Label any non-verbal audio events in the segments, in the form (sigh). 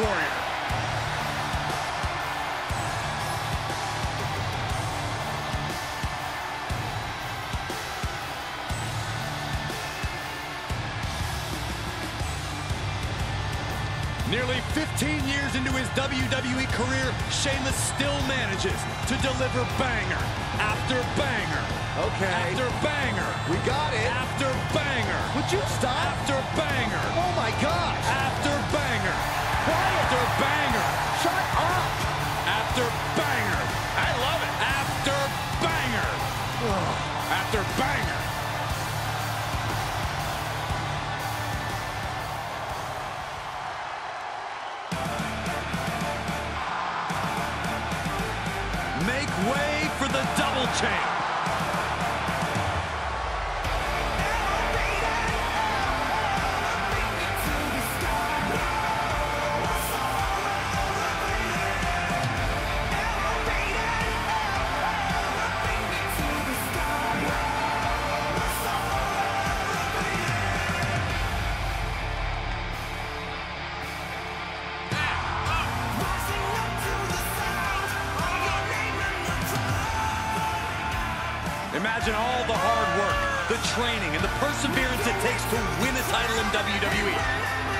Warrior. Nearly 15 years into his WWE career, Sheamus still manages to deliver banger after banger. Okay. After banger. We got it. After banger. Would you stop? After banger. Oh my gosh. Banger. Shut up. After banger. I love it. After banger. After banger. Make way for the double chain. Imagine all the hard work, the training, and the perseverance it takes to win a title in WWE.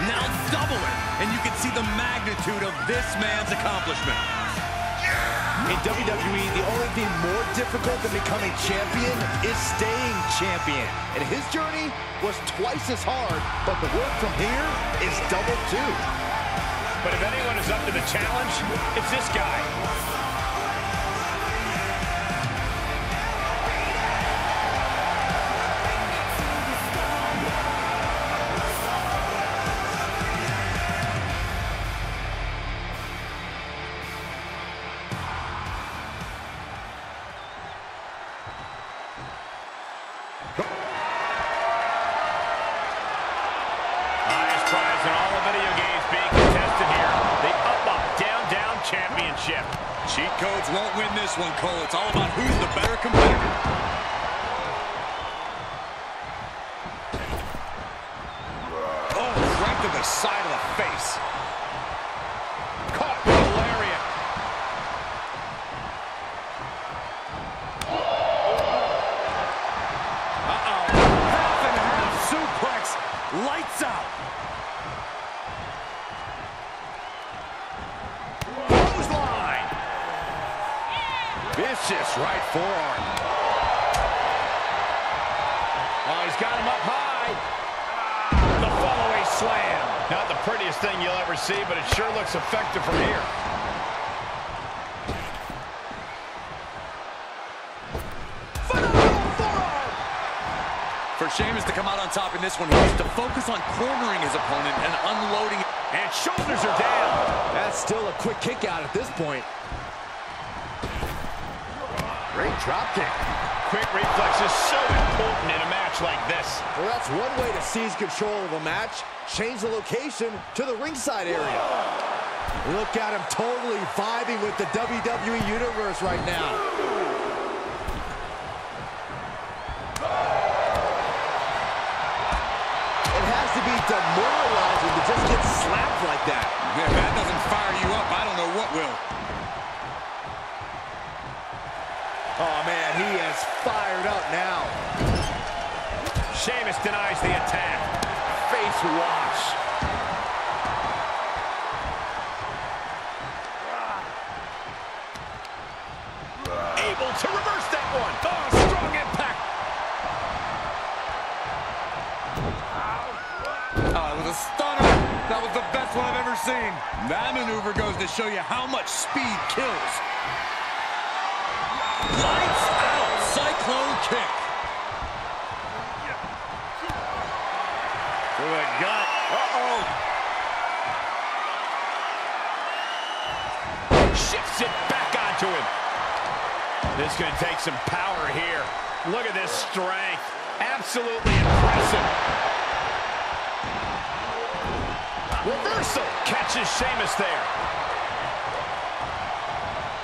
Now double it, and you can see the magnitude of this man's accomplishment. In WWE, the only thing more difficult than becoming champion is staying champion. And his journey was twice as hard, but the work from here is double too. But if anyone is up to the challenge, it's this guy. Cheat codes won't win this one, Cole. It's all about who's the better competitor. Vicious right forearm. Oh, he's got him up high. The fallaway slam. Not the prettiest thing you'll ever see, but it sure looks effective from here. For Sheamus to come out on top in this one, he needs to focus on cornering his opponent and unloading. And shoulders are down. That's still a quick kick out at this point. Great drop kick. Quick reflexes so important in a match like this. Well, that's one way to seize control of a match. Change the location to the ringside area. Look at him totally vibing with the WWE Universe right now. Now. Sheamus denies the attack. Face wash. Ah. Able to reverse that one. Oh, strong impact. Oh, it was a stunner. That was the best one I've ever seen. That maneuver goes to show you how much speed kills. This is going to take some power here. Look at this strength. Absolutely impressive. Reversal. Catches Sheamus there.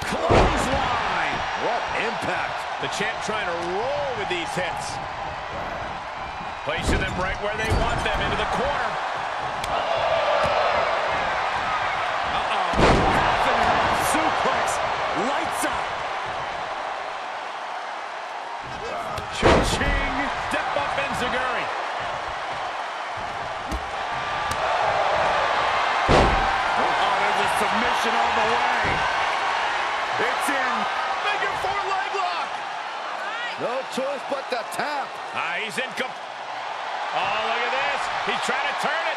Clothesline. What impact. The champ trying to roll with these hits. Placing them right where they want them, into the corner. Submission on the way. It's in. Figure four leg lock. No choice but to tap. Ah, he's in. Oh, look at this. He's trying to turn it.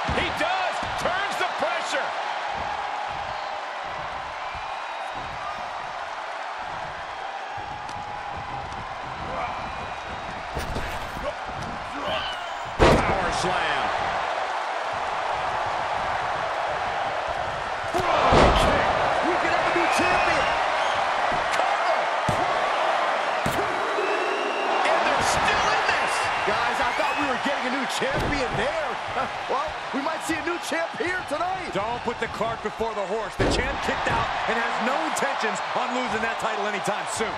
Champion there. (laughs) Well, we might see a new champ here tonight. Don't put the cart before the horse. The champ kicked out and has no intentions on losing that title anytime soon.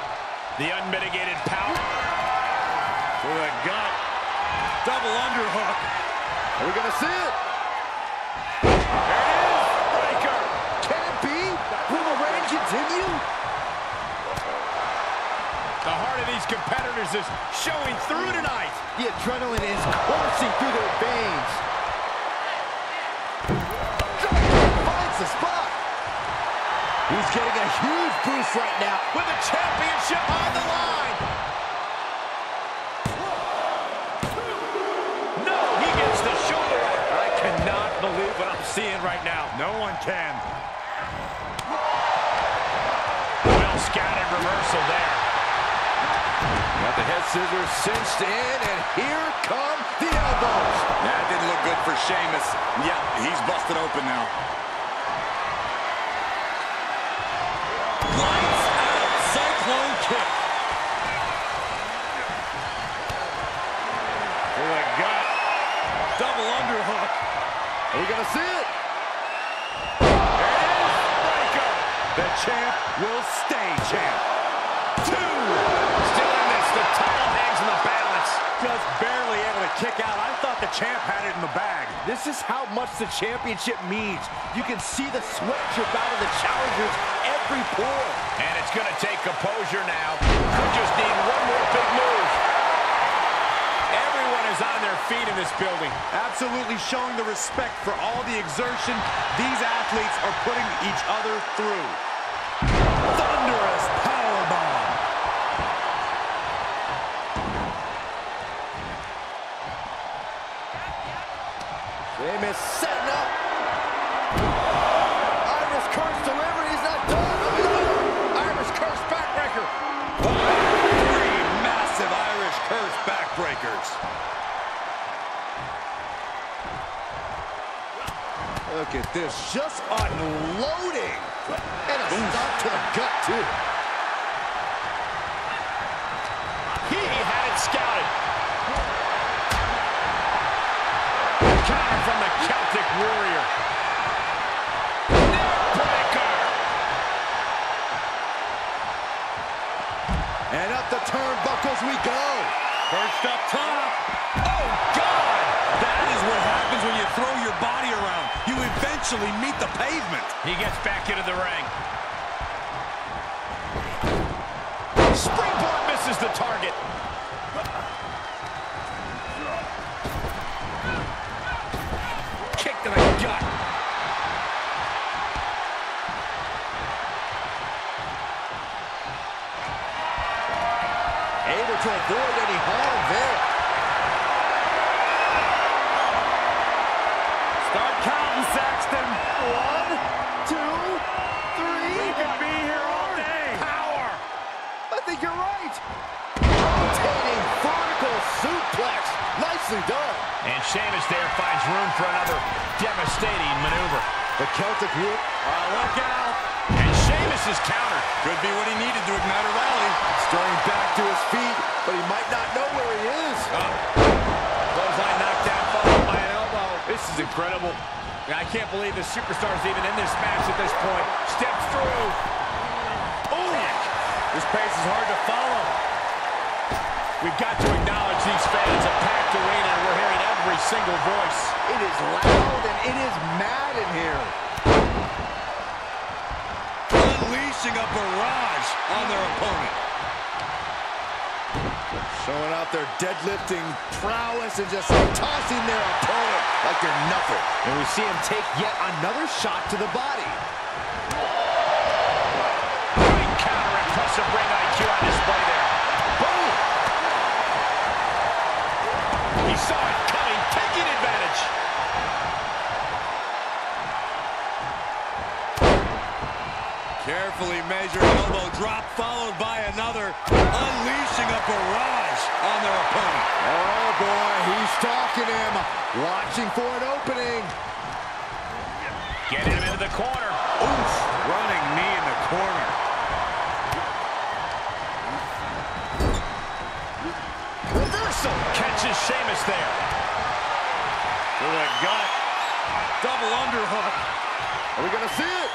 The unmitigated power. To the gut. Double underhook. Are we going to see it? There it is. Breaker. Can it be? Will the reign continue? The heart of these competitors is showing through tonight. The adrenaline is coursing through their veins. Finds the spot. He's getting a huge boost right now. with the championship on the line. No, he gets the shoulder. I cannot believe what I'm seeing right now. No one can. Well scouted reversal there. Got the head scissors cinched in, and here come the elbows. That didn't look good for Sheamus. Yeah, he's busted open now. Lights out. Cyclone kick. To the gut. Double underhook. Are we going to see it? There it is. Breaker. The champ will stay champ. Two. Still in this. The title hangs in the balance. Just barely able to kick out. I thought the champ had it in the bag. This is how much the championship means. You can see the sweat drip out of the challengers every pore. And it's going to take composure now. Could just need one more big move. Everyone is on their feet in this building. Absolutely showing the respect for all the exertion these athletes are putting each other through. Thunderous Sheamus setting up. Irish curse delivery. He's not done. Irish curse backbreaker. Three massive Irish curse backbreakers. Look at this, just unloading. And a stop to the gut, too. Warrior. And up the turnbuckles we go. Perched up top. Oh, God! That is what happens when you throw your body around. You eventually meet the pavement. He gets back into the ring. Springboard misses the target. Nicely done. And Sheamus there finds room for another devastating maneuver. The Celtic whip. Uh, look out. And Sheamus is countered. Could be what he needed to ignite a rally. Starting back to his feet, but he might not know where he is. Clothesline knocked down, followed by an elbow. This is incredible. I can't believe the superstar's even in this match at this point. Steps through. Ooh. This pace is hard to follow. We've got to acknowledge these fans, a packed arena, and we're hearing every single voice. It is loud and it is mad in here. Unleashing a barrage on their opponent. Showing out their deadlifting prowess and just tossing their opponent like they're nothing. And we see him take yet another shot to the body. Carefully measured elbow drop followed by another, unleashing a barrage on their opponent. Oh, boy, he's stalking him, watching for an opening. Getting him into the corner. Oof, running knee in the corner. Reversal. Catches Sheamus there. To the gut. Double underhook. Are we going to see it?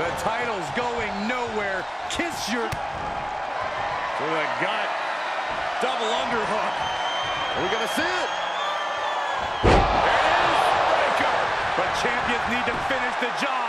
The title's going nowhere. Kiss your... To the gut. Double underhook. Are we going to see it? There it is. Breaker. But champions need to finish the job.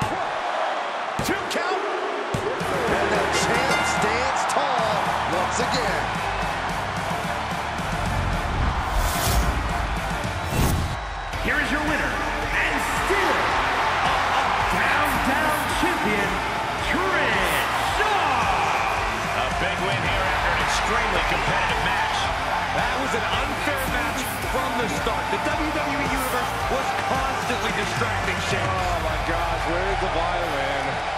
Win here after an extremely competitive match. That was an unfair match from the start. The WWE Universe was constantly distracting Sheamus. Oh, my gosh, where's the violin?